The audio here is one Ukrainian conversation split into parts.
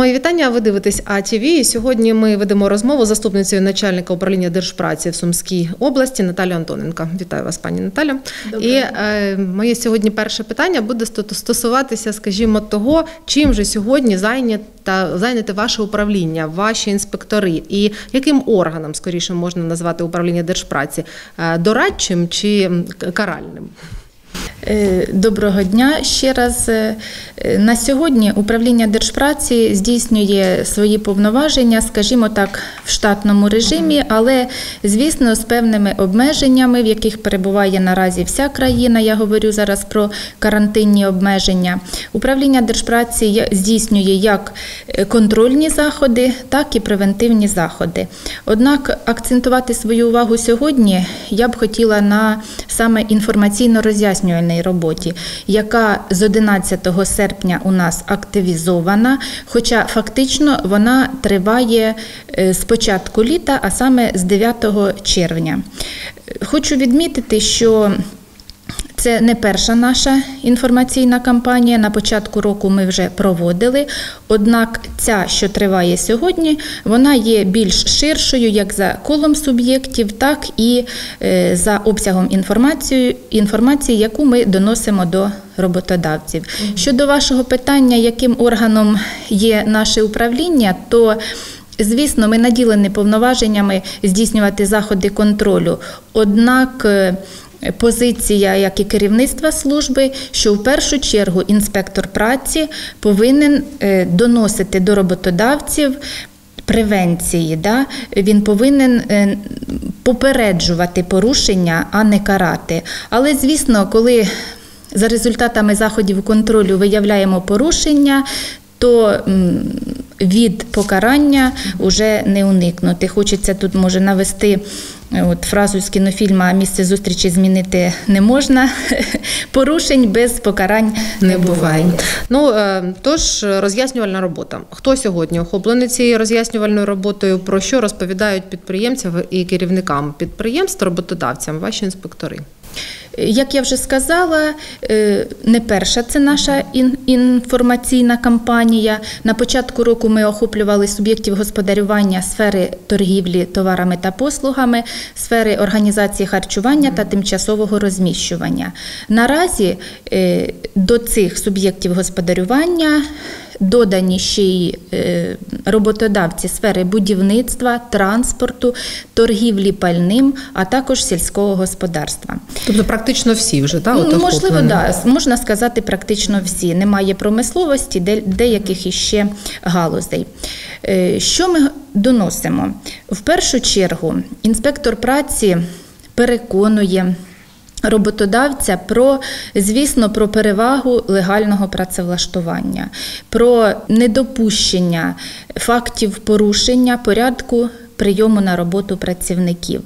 Мої вітання. Ви дивитесь АТВ. І Сьогодні ми ведемо розмову з заступницею начальника управління держпраці в Сумській області Наталію Антоненко. Вітаю вас, пані Наталю. І е, моє сьогодні перше питання буде сто- стосуватися, скажімо, того, чим же сьогодні зайнята зайняте ваше управління, ваші інспектори, і яким органом скоріше можна назвати управління держпраці Е, дорадчим чи каральним? Е, Доброго дня ще раз. Е, На сьогодні управління держпраці здійснює свої повноваження, скажімо так, в штатному режимі, але звісно, з певними обмеженнями, в яких перебуває наразі вся країна. Я говорю зараз про карантинні обмеження. Управління держпраці здійснює як е, контрольні заходи, так і превентивні заходи. Однак акцентувати свою увагу сьогодні я б хотіла на саме інформаційно-роз'яснювальній роботі, яка з 11 серпня у нас активізована, хоча фактично вона триває е, з початку літа, а саме з 9 червня. Е, Хочу відмітити, що це не перша наша інформаційна кампанія. На початку року ми вже проводили. Однак ця, що триває сьогодні, вона є більш ширшою як за колом суб'єктів, так і е, за обсягом інформації, інформації, яку ми доносимо до роботодавців. Щодо вашого питання, яким органом є наше управління, то Звісно, ми наділені повноваженнями здійснювати заходи контролю. Однак е, позиція, як і керівництва служби, що в першу чергу інспектор праці повинен е, доносити до роботодавців. Превенції, да? він повинен е, попереджувати порушення, а не карати. Але звісно, коли за результатами заходів контролю виявляємо порушення, то від покарання вже не уникнути. Хочеться тут може навести от фразу з кінофільму місце зустрічі змінити не можна. Порушень без покарань не буває. Ну е, тож роз'яснювальна робота. Хто сьогодні охоплений цією роз'яснювальною роботою? Про що розповідають підприємцям і керівникам підприємств, роботодавцям, ваші інспектори? Як я вже сказала, е, не перша це наша інформаційна кампанія. На початку року ми охоплювали суб'єктів господарювання сфери торгівлі товарами та послугами, сфери організації харчування та тимчасового розміщування. Наразі е, до цих суб'єктів господарювання додані ще й е, роботодавці сфери будівництва, транспорту, торгівлі пальним, а також сільського господарства. Тобто практично всі вже так? Ну, можливо, да, можна сказати, практично всі. Немає промисловості, де, деяких іще галузей. Е, Що ми доносимо? В першу чергу інспектор праці переконує. Роботодавця про, звісно, про перевагу легального працевлаштування, про недопущення фактів порушення порядку прийому на роботу працівників.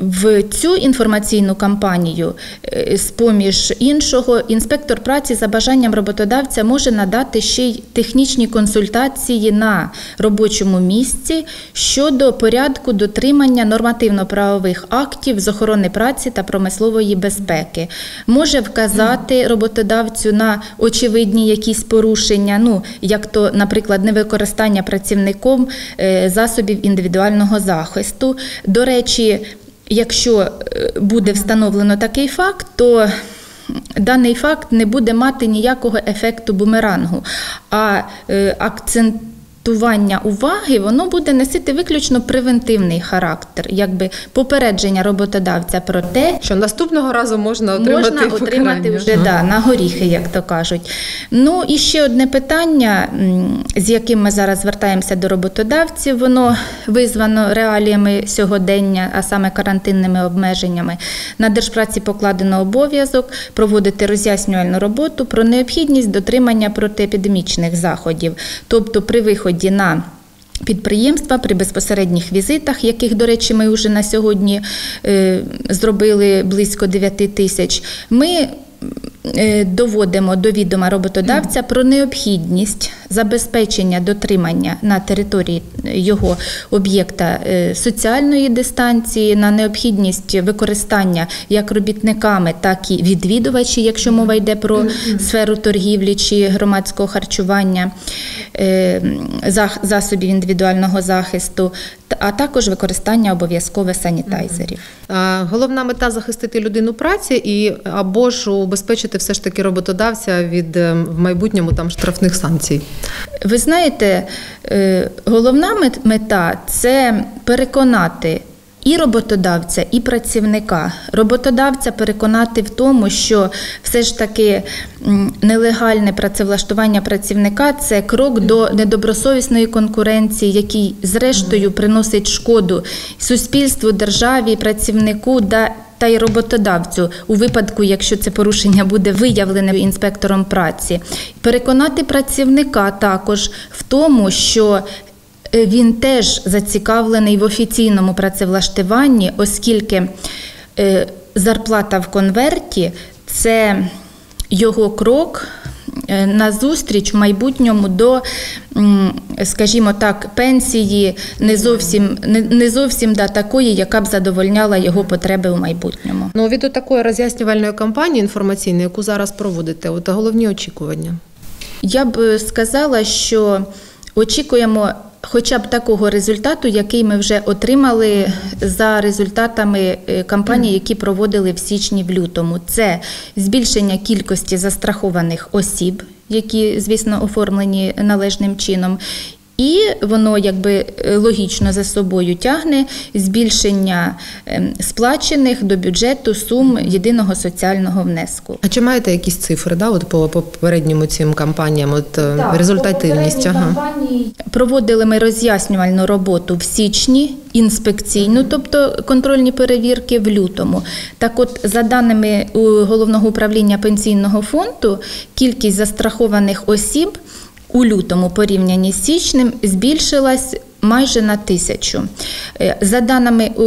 В цю інформаційну кампанію, е, з-поміж іншого, інспектор праці за бажанням роботодавця може надати ще й технічні консультації на робочому місці щодо порядку дотримання нормативно-правових актів з охорони праці та промислової безпеки. Може вказати роботодавцю на очевидні якісь порушення, ну як то, наприклад, невикористання працівником е, засобів індивідуального захисту. До речі, Якщо е, буде встановлено такий факт, то даний факт не буде мати ніякого ефекту бумерангу, а е, акцентування уваги воно буде носити виключно превентивний характер, якби попередження роботодавця про те, Що наступного разу можна отримати можна отримати покарання? вже да, на горіхи, як то кажуть. Ну і ще одне питання, з яким ми зараз звертаємося до роботодавців, воно визвано реаліями сьогодення, а саме карантинними обмеженнями. На держпраці покладено обов'язок проводити роз'яснювальну роботу про необхідність дотримання протиепідемічних заходів, тобто при виході на Підприємства при безпосередніх візитах, яких, до речі, ми вже на сьогодні е, зробили близько 9 тисяч, ми е, доводимо до відома роботодавця про необхідність забезпечення дотримання на території його об'єкта е, соціальної дистанції, на необхідність використання як робітниками, так і відвідувачі, якщо мова йде про сферу торгівлі чи громадського харчування. е, засобів індивідуального захисту, а також використання обов'язкове санітайзерів. Е, Головна мета захистити людину праці і або ж убезпечити все ж таки роботодавця від е, в майбутньому там штрафних санкцій. Ви знаєте, е, головна мета це переконати. І роботодавця, і працівника. Роботодавця переконати в тому, що все ж таки нелегальне працевлаштування працівника це крок до недобросовісної конкуренції, який зрештою приносить шкоду суспільству, державі, працівнику та й роботодавцю у випадку, якщо це порушення буде виявлене інспектором праці, переконати працівника також в тому, що е, він теж зацікавлений в офіційному працевлаштуванні, оскільки е, зарплата в конверті це його крок. Е, На зустріч в майбутньому до, скажімо так, пенсії не зовсім не, не зовсім да, такої, яка б задовольняла його потреби в майбутньому. Ну від такої роз'яснювальної кампанії інформаційної, яку зараз проводите, от головні очікування. Я б сказала, що очікуємо хоча б такого результату, який ми вже отримали за результатами е, кампанії, які проводили в січні в лютому. Це збільшення кількості застрахованих осіб, які, звісно, оформлені належним чином. І воно якби е, логічно за собою тягне збільшення ем, сплачених до бюджету сум єдиного соціального внеску. А чи маєте якісь цифри да, от по попереднім цим кампаніям? От е, результативність? Ага. Проводили ми роз'яснювальну роботу в січні, інспекційну, тобто контрольні перевірки в лютому. Так от, за даними головного управління пенсійного фонду, кількість застрахованих осіб у лютому порівнянні з січнем збільшилась майже на тисячу. Е, За даними е,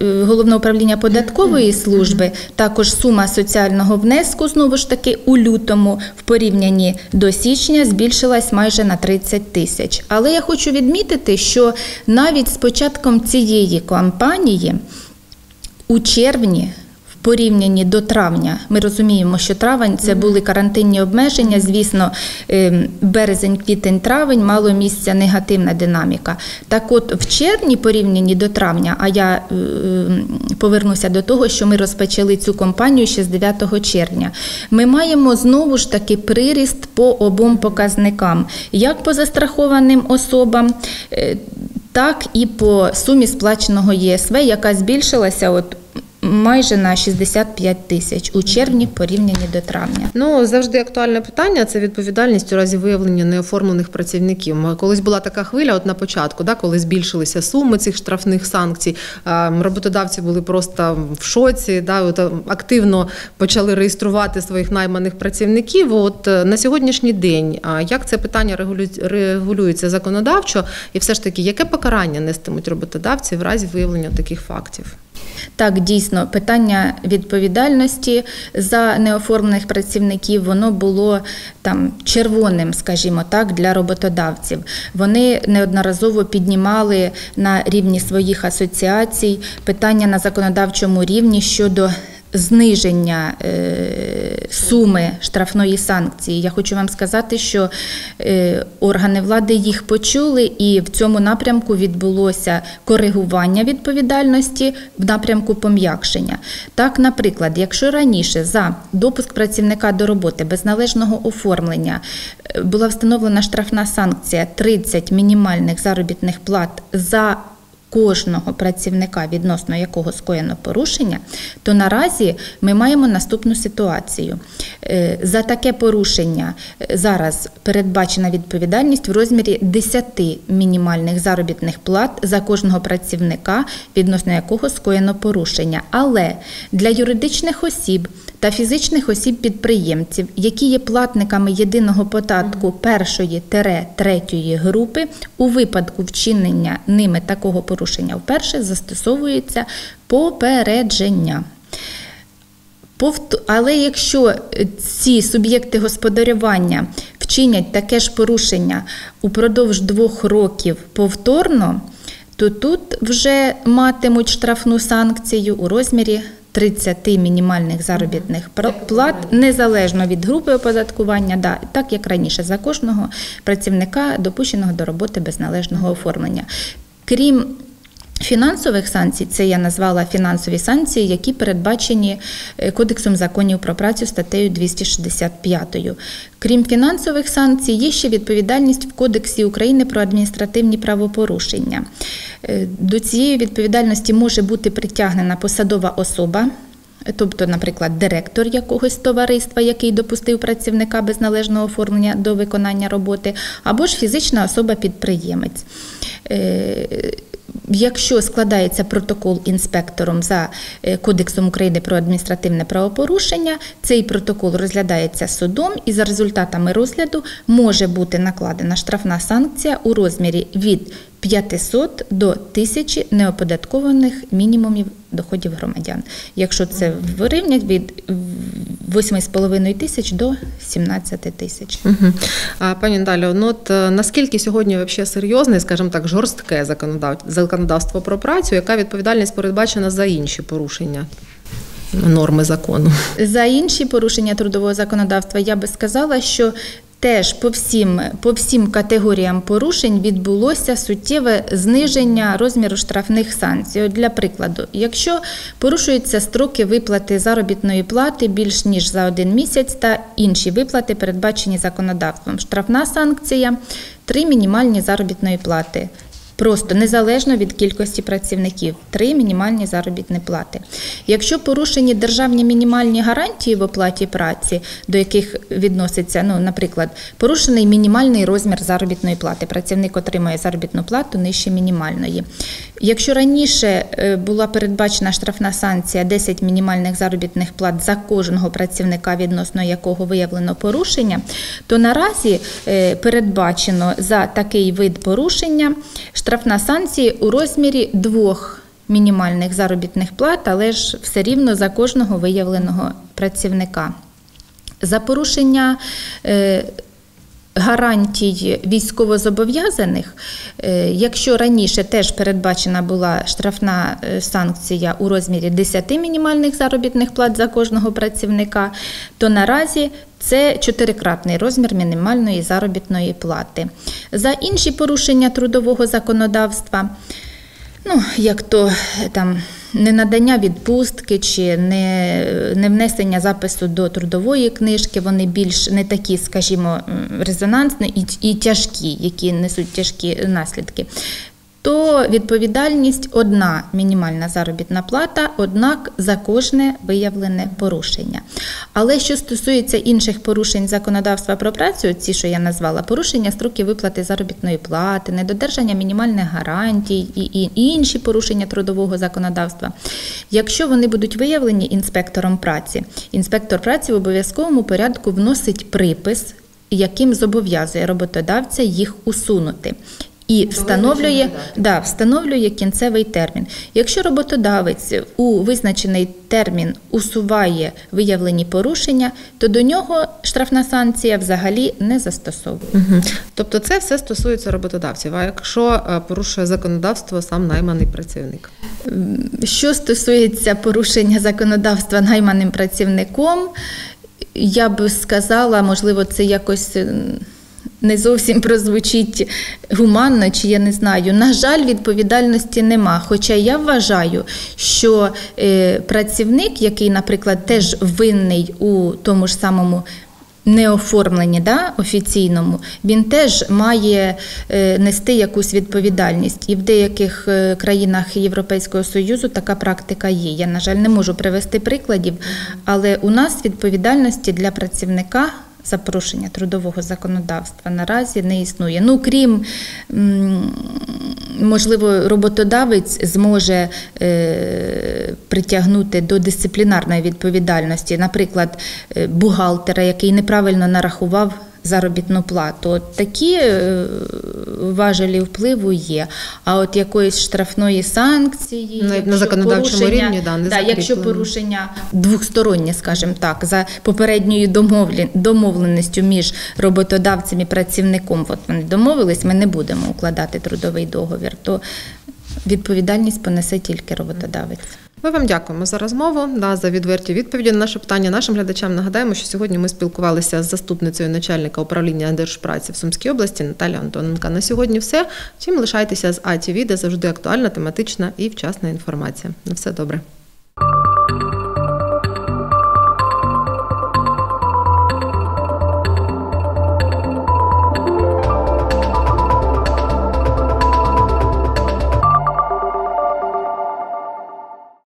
е, головного управління податкової служби, також сума соціального внеску знову ж таки у лютому в порівнянні до січня збільшилась майже на 30 тисяч. Але я хочу відмітити, що навіть з початком цієї кампанії у червні. Порівнянні до травня ми розуміємо, що травень це були карантинні обмеження. Звісно, ем, березень, квітень, травень мало місця негативна динаміка. Так, от в червні, порівнянні до травня, а я ем, повернуся до того, що ми розпочали цю кампанію ще з 9 червня. Ми маємо знову ж таки приріст по обом показникам, як по застрахованим особам. е, Так і по сумі сплаченого ЄСВ, яка збільшилася от майже на 65 тисяч у червні порівняні до травня. Ну завжди актуальне питання це відповідальність у разі виявлення неоформлених працівників. Колись була така хвиля, от на початку, да, коли збільшилися суми цих штрафних санкцій. Роботодавці були просто в шоці, да, от, е, активно почали реєструвати своїх найманих працівників. От е, на сьогоднішній день, як це питання регулю- регулюється законодавчо, і все ж таки, яке покарання нестимуть роботодавці в разі виявлення таких фактів? Так, дійсно, питання відповідальності за неоформлених працівників воно було там червоним, скажімо так, для роботодавців. Вони неодноразово піднімали на рівні своїх асоціацій питання на законодавчому рівні щодо. Зниження е, суми штрафної санкції. Я хочу вам сказати, що е, органи влади їх почули, і в цьому напрямку відбулося коригування відповідальності в напрямку пом'якшення. Так, наприклад, якщо раніше за допуск працівника до роботи без належного оформлення е, була встановлена штрафна санкція 30 мінімальних заробітних плат за кожного працівника, відносно якого скоєно порушення, то наразі ми маємо наступну ситуацію. Е, За таке порушення е, зараз передбачена відповідальність в розмірі 10 мінімальних заробітних плат за кожного працівника, відносно якого скоєно порушення. Але для юридичних осіб та фізичних осіб-підприємців, які є платниками єдиного податку першої третьої групи, у випадку вчинення ними такого порушення вперше застосовується попередження. Але якщо е, ці суб'єкти господарювання вчинять таке ж порушення упродовж двох років повторно, то тут вже матимуть штрафну санкцію у розмірі 30 мінімальних заробітних плат незалежно від групи оподаткування, да, так як раніше за кожного працівника допущеного до роботи без належного оформлення. Крім Фінансових санкцій це я назвала фінансові санкції, які передбачені е, Кодексом законів про працю статтею 265. Крім фінансових санкцій, є ще відповідальність в Кодексі України про адміністративні правопорушення. Е, До цієї відповідальності може бути притягнена посадова особа. Тобто, наприклад, директор якогось товариства, який допустив працівника без належного оформлення до виконання роботи, або ж фізична особа-підприємець. Якщо складається протокол інспектором за е, Кодексом України про адміністративне правопорушення, цей протокол розглядається судом і за результатами розгляду може бути накладена штрафна санкція у розмірі від 500 до 1000 неоподаткованих мінімумів доходів громадян. Якщо це в гривнях від 8,5 тисяч до 17 тисяч. Угу. А, пані Наталю, ну от е, наскільки сьогодні вообще серйозне, скажімо так, жорстке законодав... законодавство про працю, яка відповідальність передбачена за інші порушення норми закону? За інші порушення трудового законодавства я би сказала, що Теж по всім, по всім категоріям порушень відбулося суттєве зниження розміру штрафних санкцій. Для прикладу, якщо порушуються строки виплати заробітної плати більш ніж за один місяць та інші виплати, передбачені законодавством, штрафна санкція три мінімальні заробітної плати. Просто незалежно від кількості працівників, три мінімальні заробітні плати. Якщо порушені державні мінімальні гарантії в оплаті праці, до яких відноситься, ну, наприклад, порушений мінімальний розмір заробітної плати, працівник отримує заробітну плату нижче мінімальної. Якщо раніше е, була передбачена штрафна санкція 10 мінімальних заробітних плат за кожного працівника, відносно якого виявлено порушення, то наразі е, передбачено за такий вид порушення штрафна санкція у розмірі двох мінімальних заробітних плат, але ж все рівно за кожного виявленого працівника. За порушення е, гарантій військовозобов'язаних, е, якщо раніше теж передбачена була штрафна е, санкція у розмірі 10 мінімальних заробітних плат за кожного працівника, то наразі це чотирикратний розмір мінімальної заробітної плати. За інші порушення трудового законодавства, ну як то там не надання відпустки чи не, не внесення запису до трудової книжки, вони більш не такі, скажімо, резонансні і, і тяжкі, які несуть тяжкі наслідки. То відповідальність одна мінімальна заробітна плата, однак за кожне виявлене порушення. Але що стосується інших порушень законодавства про працю, ці, що я назвала, порушення строків виплати заробітної плати, недодержання мінімальних гарантій і інші порушення трудового законодавства, якщо вони будуть виявлені інспектором праці, інспектор праці в обов'язковому порядку вносить припис, яким зобов'язує роботодавця їх усунути. І встановлює, да, встановлює кінцевий термін. Якщо роботодавець у визначений термін усуває виявлені порушення, то до нього штрафна санкція взагалі не застосовується. Угу. Тобто це все стосується роботодавців. А якщо е, порушує законодавство сам найманий працівник? Що стосується порушення законодавства найманим працівником, я би сказала, можливо, це якось не зовсім прозвучить гуманно, чи я не знаю. На жаль, відповідальності нема. Хоча я вважаю, що е, працівник, який, наприклад, теж винний у тому ж самому. Неоформленні да, офіційному, він теж має е, нести якусь відповідальність. І в деяких е, країнах Європейського Союзу така практика є. Я, на жаль, не можу привести прикладів, але у нас відповідальності для працівника за порушення трудового законодавства наразі не існує. Ну крім можливо, роботодавець зможе е, притягнути до дисциплінарної відповідальності, наприклад, е, бухгалтера, який неправильно нарахував заробітну плату. От такі е, важелі впливу є. А от якоїсь штрафної санкції на, на законодавчому рівні, да, не да, якщо порушення двохстороннє, скажімо так, за попередньою домовленістю між роботодавцем і працівником, от вони домовились, ми не будемо укладати трудовий договір, то відповідальність понесе тільки роботодавець. Ми вам дякуємо за розмову, да, за відверті відповіді на наше питання. Нашим глядачам нагадаємо, що сьогодні ми спілкувалися з заступницею начальника управління держпраці в Сумській області Наталією Антоненко. На сьогодні все. Втім, лишайтеся з АТВ, де завжди актуальна, тематична і вчасна інформація. На все добре.